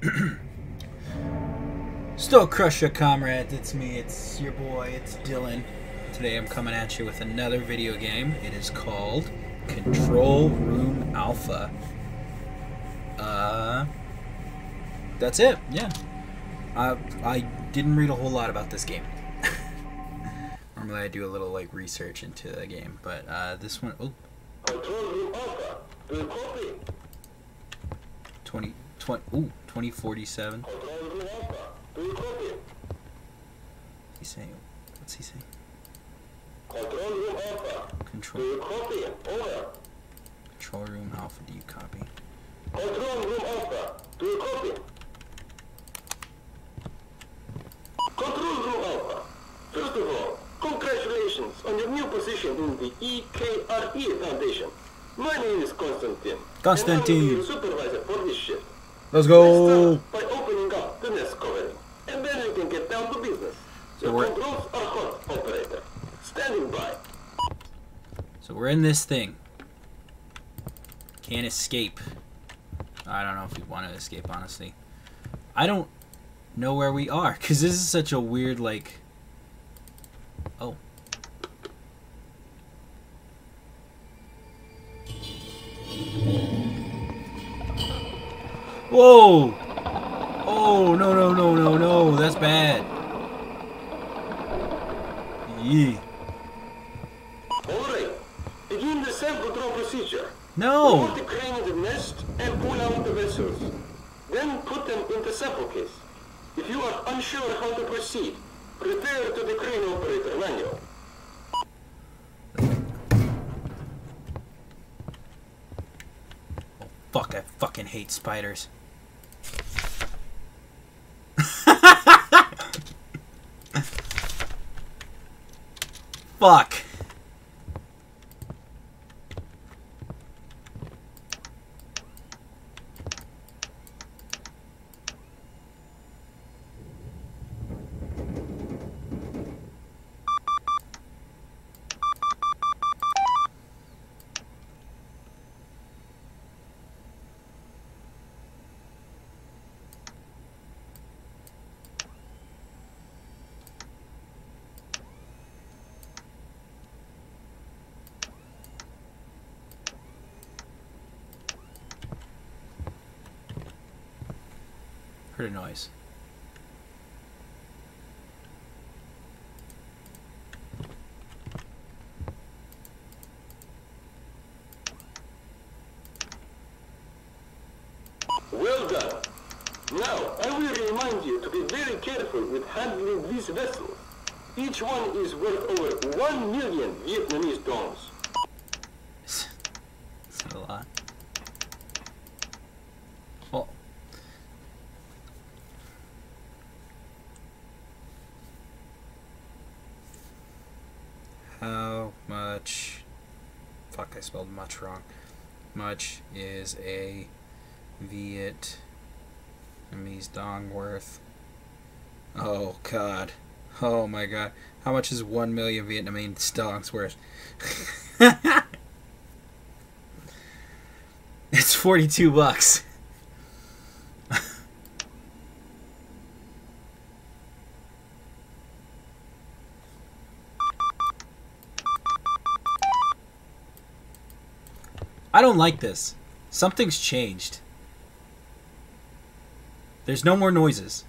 Still Crusher comrades, it's me, it's your boy, it's Dylan. Today I'm coming at you with another video game. It is called Control Room Alpha. Uh, that's it, yeah. I, I didn't read a whole lot about this game. Normally I do a little like research into the game, but uh, this one, oh, Control room Alpha. Copy? 20, 20, ooh, 2047. Control room Alpha. Do you copy? He's saying, what's he saying? Control room Alpha. Do you copy? Over. control room alpha, do you copy? Control room Alpha. Do you copy? Control room Alpha. First of all, congratulations on your new position in the EKRE Foundation. My name is Konstantin. Konstantin. And I will be your supervisor for this shift. Let's go! by opening up the and then we can get down to business. So we're- hot, operator. Standing by. So we're in this thing. Can't escape. I don't know if we want to escape, honestly. I don't know where we are, because this is such a weird, like... Whoa! Oh, no, no, no, no, no. That's bad. Yee. Alright. Begin the self-control procedure. No! Put the crane in the nest and pull out the vessels. Then put them in the sample case. If you are unsure how to proceed, refer to the crane operator manual. Oh, fuck, I fucking hate spiders. Fuck. Heard a noise. Well done. Now, I will remind you to be very careful with handling these vessels. Each one is worth over 1 million Vietnamese dollars. Is that a lot? Well. How much? Fuck, I spelled much wrong. Much is a Vietnamese dong worth? Oh god. Oh my god. How much is one million Vietnamese dongs worth? It's 42 bucks. I don't like this. Something's changed. There's no more noises.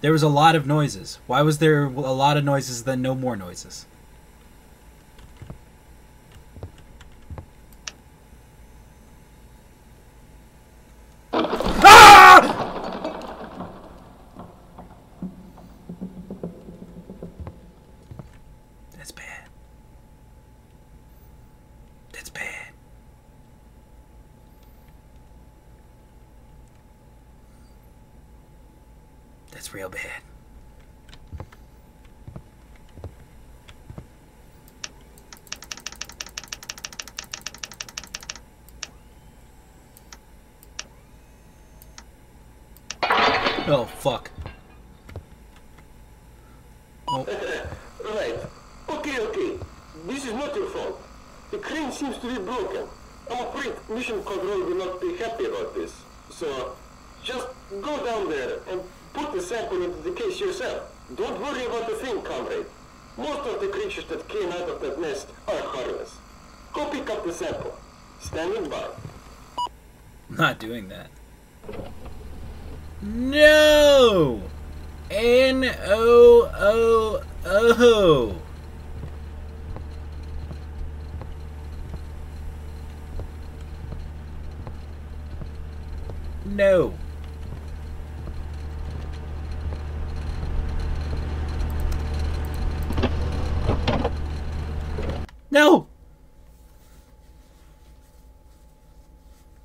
There was a lot of noises. Why was there a lot of noises then no more noises? That's bad. That's bad. Real bad. Oh, fuck. Oh, Right. Okay, okay. This is not your fault. The crane seems to be broken. I'm afraid Mission Control will not be happy about this. So, Just go down there and put the sample into the case yourself. Don't worry about the thing, comrade. Most of the creatures that came out of that nest are harmless. Go pick up the sample. Standing by. Not doing that. No! N O O O. No. No!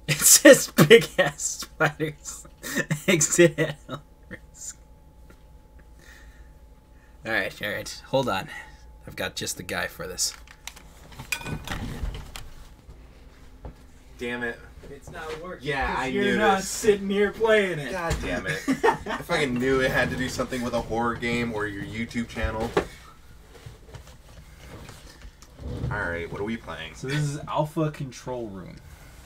It says big ass spiders exit at risk. Alright, alright. Hold on. I've got just the guy for this. Damn it. It's not working. Yeah, I you're knew not this. sitting here playing it. God damn it. I fucking knew it had to do something with a horror game or your YouTube channel. Alright, what are we playing? So this is Alpha Control Room.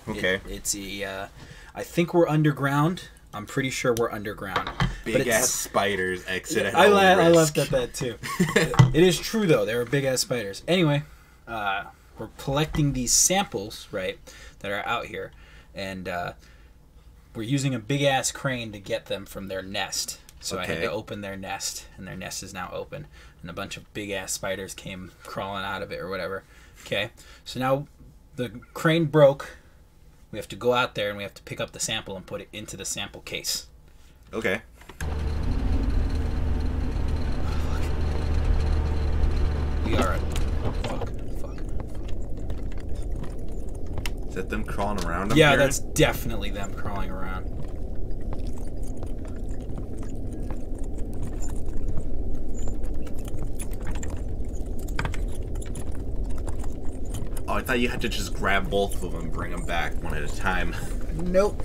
Okay. It- it's a. Uh, I think we're underground. I'm pretty sure we're underground. Big ass spiders exit at I, all la- I laughed at that too. it is true though. There are big ass spiders. Anyway, uh, we're collecting these samples, right, that are out here, and uh, we're using a big ass crane to get them from their nest. So I had to open their nest, and their nest is now open, and a bunch of big ass spiders came crawling out of it or whatever. Okay, so now the crane broke. We have to go out there and we have to pick up the sample and put it into the sample case. Okay. We are. Fuck. Fuck. Is that them crawling around Yeah, that's definitely them crawling around. Oh, I thought you had to just grab both of them and bring them back one at a time. Nope.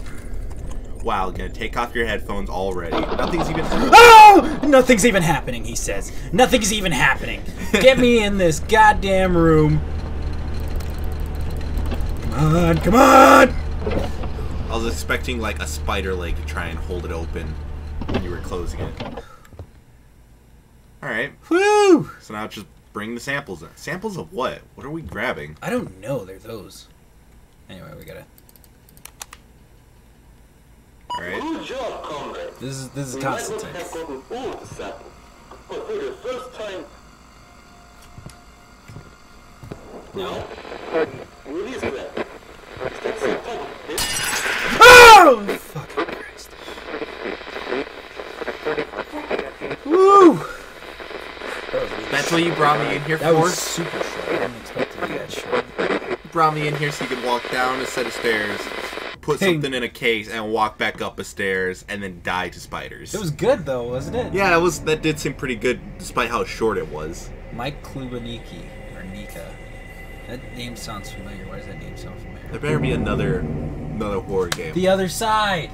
Wow, gonna take off your headphones already. Nothing's even. Oh! Nothing's even happening, he says. Nothing's even happening. Get me in this goddamn room. Come on, come on! I was expecting like a spider leg to try and hold it open when you were closing it. Alright, Woo! so now it's just bring the samples in. Samples of what? What are we grabbing? I don't know, they're those. Anyway, we gotta. Alright. Good job, comrade. This is this is We might not Constantine. have gotten all the sample, but for the first time, No. release that. That's the top, bitch. Oh! Fucking Christ. Woo! That was really That's what you brought me in here That for? was super short. I didn't expect to be that short. You brought me in here so you could walk down a set of stairs, put Hey. something in a case, and walk back up a stairs, and then die to spiders. It was good though, wasn't it? yeah, that was that did seem pretty good, despite how short it was. Mike Klubaniki or Nika. That name sounds familiar. Why does that name sound familiar? There better be another another horror game. The Other Side.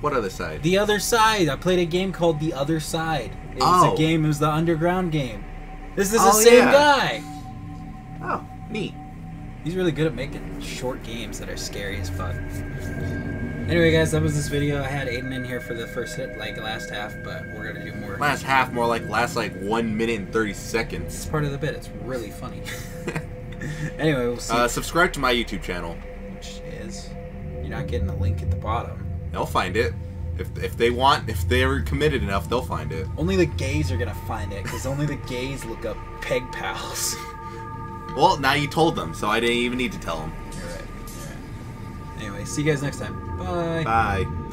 what other side? The Other Side. I played a game called The Other Side. It was Oh. a game. It was the underground game. This is the Oh, same yeah. guy. oh, neat. He's really good at making short games that are scary as fuck. Anyway, guys, that was this video. I had Aiden in here for the first hit, like last half, but we're gonna do more. Last half more like last like one minute and thirty It's seconds. part of the bit. It's really funny. anyway, we'll see. Uh, subscribe to my YouTube channel. which is you're not getting the link at the bottom. They'll find it. If, if they want, if they're committed enough, they'll find it. Only the gays are gonna find it because only the gays look up peg pals. Well, now you told them, so I didn't even need to tell them. You're right. You're right. Anyway, see you guys next time. Bye. Bye.